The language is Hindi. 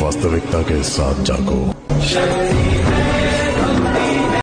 वास्तविकता के साथ जागो।